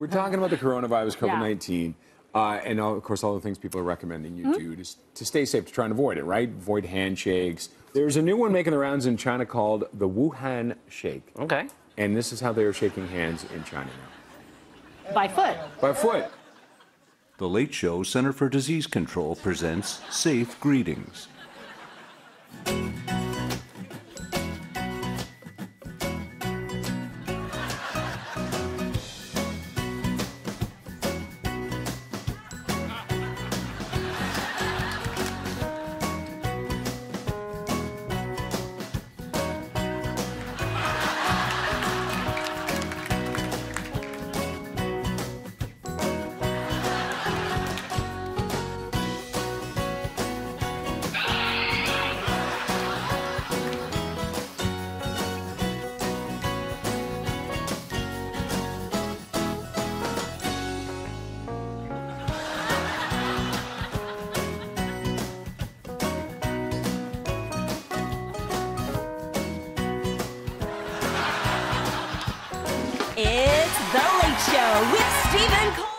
We're talking about the coronavirus, COVID 19, uh, and all, of course, all the things people are recommending Mm-hmm. you do to, to stay safe, to try and avoid it, right? Avoid handshakes. There's a new one making the rounds in China called the Wuhan Shake. Okay. And this is how they are shaking hands in China now. By foot. By foot. The Late Show Center for Disease Control presents Safe Greetings. The Late Show with Stephen Colbert.